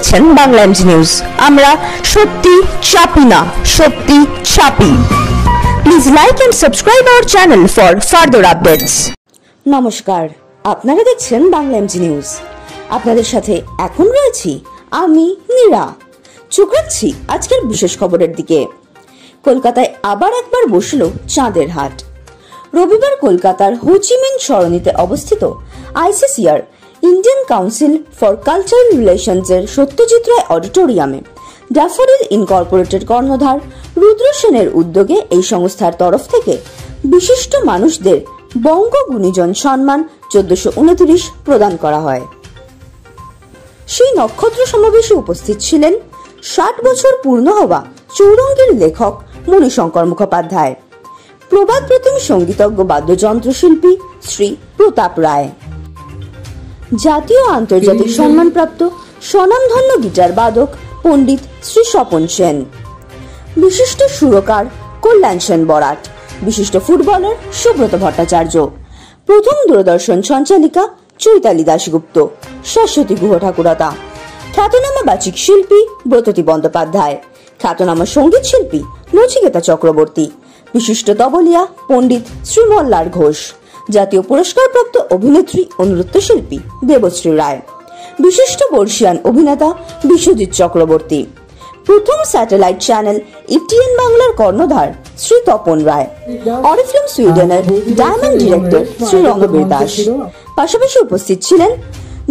দেখছেন Bangla MG news আমরা সত্যি চাপি না, সত্যি ছাপি please like and subscribe our channel for further updates নমস্কার, আপনারা দেখছেন বাংলা এমজি নিউজ আপনাদের সাথে এখন রয়েছি আমি নীরা। রাখছি আজকের বিশেষ খবরের দিকে। কলকাতায় আবার একবার বসল চাঁদের হাট। রবিবার কলকাতার হোচিমিন সরণিতে অবস্থিত ICCR Indian Council for Cultural Relations এর সত্যজিৎ রায় অডিটোরিয়ামে ড্যাফোডিল ইনকর্পোরেটেড কর্ণধার রুদ্র সেনের উদ্যোগে এই সংস্থার তরফ থেকে বিশিষ্ট মানুষদের বঙ্গ গুণীজন সম্মান চোদ্দশো উনত্রিশ প্রদান করা হয়। সেই নক্ষত্র সমাবেশে উপস্থিত ছিলেন ষাট বছর পূর্ণ হওয়া চৌরঙ্গীর লেখক মণিশঙ্কর মুখোপাধ্যায়। প্রবাদ প্রতিম সঙ্গীতজ্ঞ বাদ্যযন্ত্র শিল্পী শ্রী প্রতাপ রায়। জাতীয় আন্তর্জাতিক সম্মানপ্রাপ্ত স্বনামধন্য গিটার বাদক পণ্ডিত শ্রী স্বপন সেন। বিশিষ্ট সুরকার কল্যাণ সেন বরাট, বিশিষ্ট ফুটবলার সুব্রত ভট্টাচার্য, প্রথম দূরদর্শন সঞ্চালিকা চৈতালি দাশগুপ্ত, শাশ্বতী গুহ ঠাকুরতা, খ্যাতনামা বাচিক শিল্পী ব্রততী বন্দ্যোপাধ্যায়, খ্যাতনামা সংগীত শিল্পী নচিকেতা চক্রবর্তী, বিশিষ্ট তবলিয়া পণ্ডিত শ্রীমল্লার ঘোষ। জাতীয় পুরস্কারপ্রাপ্ত অভিনেত্রী ও নৃত্যশিল্পী দেবশ্রী রায়। বিশিষ্ট বর্ষিয়ান অভিনেতা বিশ্বজিৎ চক্রবর্তী। প্রথম স্যাটেলাইট চ্যানেল ইটিএন বাংলার কর্ণধার শ্রী তপন রায়। অরিফিল্ম সুইডেনের ডায়মন্ড ডিরেক্টর শ্রী রঙ্গবীর দাস। পাশাপাশি উপস্থিত ছিলেন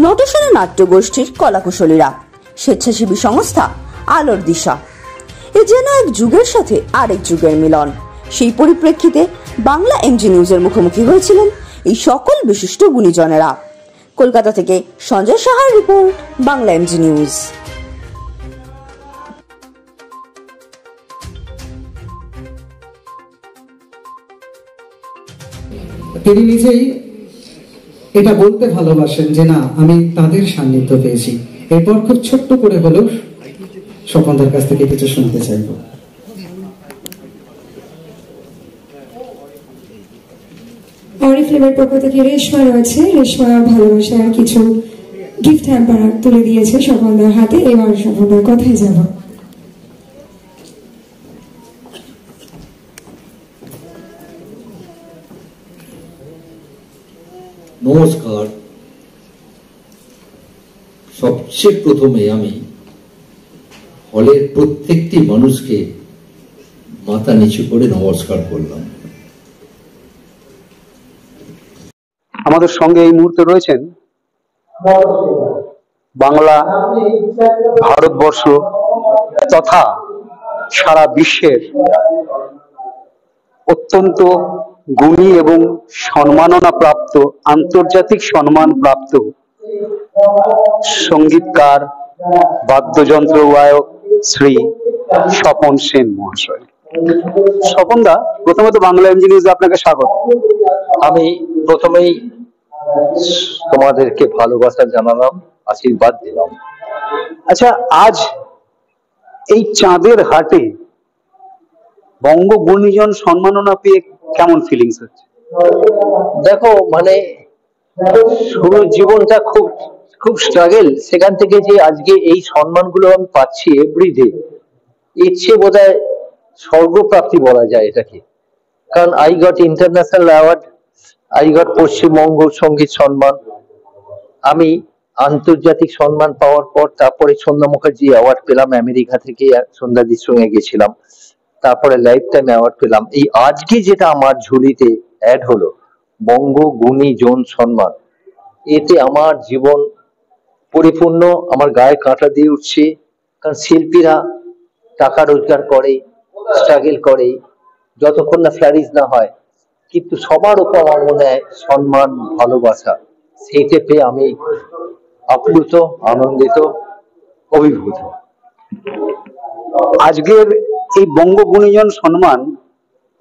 নটসনা নাট্য গোষ্ঠীর কলাকুশলীরা। স্বেচ্ছাসেবী সংস্থা আলোর দিশা। এ যেন এক যুগের সাথে আরেক যুগের মিলন। সেই পরিপ্রেক্ষিতে বাংলা এমজি নিউজের মুখোমুখি হয়েছিলেন এই সকল বিশিষ্ট গুণীজনেরা। কলকাতা থেকে সঞ্জয় সাহার রিপোর্ট, বাংলা এমজি নিউজ তিনি নিজেই এটা বলতে ভালোবাসেন যে না, আমি তাদের সান্নিধ্য পেয়েছি। এরপর খুব ছোট্ট করে হলেও স্বপনদার কাছ থেকে কিছু শুনতে চাইব। অরিফ্লেমের পক্ষ থেকে রেশমা রয়েছে। রেশমা ভালোবাসার কিছু গিফট হ্যাম্পার তুলে দিয়েছে স্বপনদার হাতে। এবার স্বপনদার কথায় যাব। নমস্কার। সবচেয়ে প্রথমে আমি হলের প্রত্যেকটি মানুষকে মাথা নিচু করে নমস্কার করলাম। আমাদের সঙ্গে এই মুহূর্তে রয়েছেন বাংলা, ভারতবর্ষ তথা সারা বিশ্বের অত্যন্ত গুণী এবং সম্মাননা প্রাপ্ত আন্তর্জাতিক সম্মান প্রাপ্ত সঙ্গীতকার বাদ্যযন্ত্র গায়ক শ্রী স্বপন সেন মহাশয়। স্বপনদা প্রথমত বাংলা ইঞ্জিনিয়ার আপনাকে স্বাগত। আমি প্রথমেই তোমাদেরকে ভালোবাসা জানালাম, আশীর্বাদ দিলাম। আচ্ছা আজ এই চাঁদের হাটে বঙ্গ গুণীজন সম্মাননা পেয়ে কেমন ফিলিংস হচ্ছে? দেখো মানে শুরু জীবনটা খুব খুব স্ট্রাগল সেখান থেকে যে আজকে এই সম্মানগুলো আমি পাচ্ছি এভরিডে চেয়ে বোধ হয় স্বর্গপ্রাপ্তি বলা যায় এটাকে। কারণ I got international award I got Paschimbanga Sangeet Samman. আমি আন্তর্জাতিক সম্মান পাওয়ার পর তারপরে সন্ধ্যা মুখার্জি অ্যাওয়ার্ড পেলাম আমেরিকা থেকে সন্ধ্যাদির সঙ্গে গেছিলাম। তারপরে লাইফ টাইম অ্যাওয়ার্ড পেলাম। এই আজকে যেটা আমার ঝুলিতে অ্যাড হলো বঙ্গ গুণী জন সম্মান। এতে আমার জীবন পরিপূর্ণ, আমার গায়ে কাঁটা দিয়ে উঠছে। কারণ শিল্পীরা টাকা রোজগার করে স্ট্রাগল করে। যতক্ষণ না ফ্লারিজ না হয় কিন্তু সবার উপর আমার মনে হয় সম্মান ভালোবাসা সেইটা পেয়ে আমি আপ্লুত আনন্দিত অভিভূত। আজকের এই বঙ্গ গুণীজন সম্মান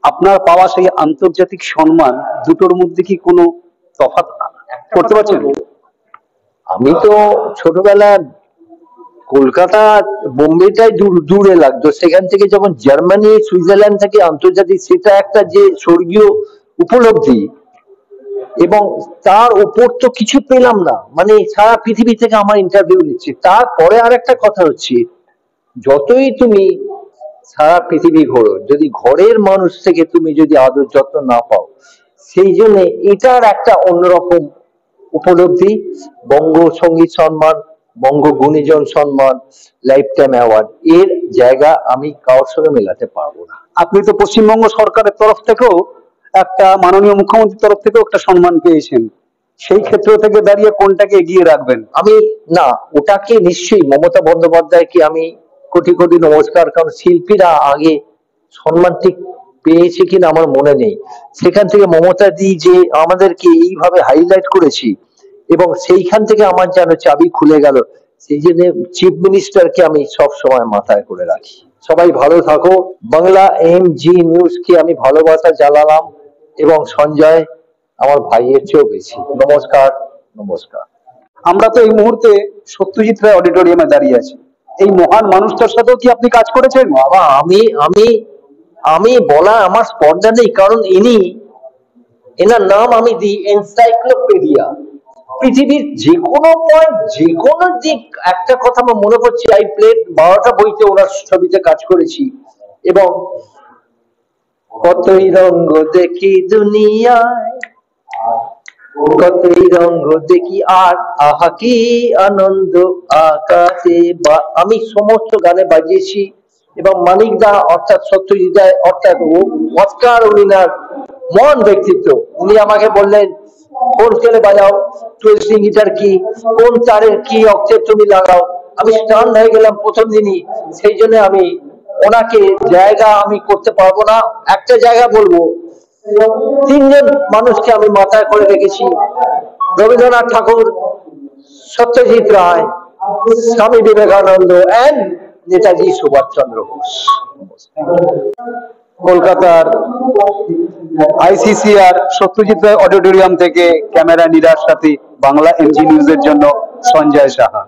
আপনার পাওয়া সেই আন্তর্জাতিক সম্মান দুটোর মধ্যে কি কোনো তফাৎ করতে পারছেন? আমি তো ছোটবেলা কলকাতা বোম্বেটাই দূর দূরে লাগতো। সেখান থেকে যখন জার্মানি সুইজারল্যান্ড থেকে আন্তর্জাতিক সেটা একটা যে স্বর্গীয় উপলব্ধি এবং তার উপর তো কিছু পেলাম না। মানে সারা পৃথিবী থেকে আমার ইন্টারভিউ নিচ্ছে। তারপরে আর একটা কথা হচ্ছে, যতই তুমি সারা পৃথিবী ঘোরো, যদি ঘরের মানুষ থেকে তুমি যদি আদর যত্ন না পাও, সেই জন্য এটার একটা অন্যরকম উপলব্ধি। বঙ্গ সংগীত সম্মান বঙ্গ গুণীজন সম্মান লাইফ টাইম অ্যাওয়ার্ড এর জায়গা আমি কারোর সঙ্গে মেলাতে পারব না। আপনি তো পশ্চিমবঙ্গ সরকারের তরফ থেকেও একটা মাননীয় মুখ্যমন্ত্রীর তরফ থেকেও একটা সম্মান পেয়েছেন। সেই ক্ষেত্র থেকে দাঁড়িয়ে কোনটাকে এগিয়ে রাখবেন? আমি, না, ওটাকে নিশ্চয়ই মমতা বন্দ্যোপাধ্যায়কে আমি কোটি কোটি নমস্কার, কারণ শিল্পীরা আগে সম্মান ঠিক পেয়েছে কিনা আমার মনে নেই। সেখান থেকে মমতা দি যে আমাদেরকে এইভাবে হাইলাইট করেছি, এবং সেইখান থেকে আমার যেন চাবি খুলে গেল, সেই জন্য চিফ মিনিস্টারকে আমি সব সময় মাথায় করে রাখি। সবাই ভালো থাকো। বাংলা এম জি নিউজ কে আমি ভালোবাসা জ্বালালাম এবং সঞ্জয় আমার ভাইয়ের চেয়েও বেশি। নমস্কার। নমস্কার। আমরা তো এই মুহূর্তে সত্যজিৎ রায় অডিটোরিয়ামে দাঁড়িয়ে আছি। এই মহান মানুষটার সাথেও কি আপনি কাজ করেছেন? বাবা আমি আমি আমি বলা আমার স্পর্ধা নেই কারণ ইনি এনার নাম আমি দিই এনসাইক্লোপিডিয়া পৃথিবীর যে কোনো পয়েন্ট যে কোনো দিক, একটা কথা আমার মনে পড়ছে আই প্লেড বারোটা বইতে ওনার ছবিতে কাজ করেছি। এবং কতই রঙ্গ দেখি দুনিয়ায় কতই রঙ্গ দেখি আর আহা কি আনন্দ আকাশে বা আমি সমস্ত গানে বাজিয়েছি। এবং মানিক দা, অর্থাৎ সত্যজিৎ অর্থাৎ অস্কার উনিনার মহান ব্যক্তিত্ব, উনি আমাকে বললেন কোন স্কেলে বাজাও টুয়েস্টিং গিটার কি, কোন তারের কি অক্টেভ তুমি লাগাও? আমি স্টান হয়ে গেলাম প্রথম দিনই, সেই জন্য আমি ওনাকে জায়গা আমি করতে পারব না। একটা জায়গা বলব, তিনজন মানুষকে আমি মাথায় করে রেখেছি। রবীন্দ্রনাথ ঠাকুর, সত্যজিৎ রায়, স্বামী বিবেকানন্দ এন্ড নেতাজি সুভাষচন্দ্র বোস। কলকাতার আইসিসিআর সত্যজিৎ রায় অডিটোরিয়াম থেকে ক্যামেরা নিরার সাথে বাংলা এমজি নিউজের জন্য সঞ্জয় সাহা।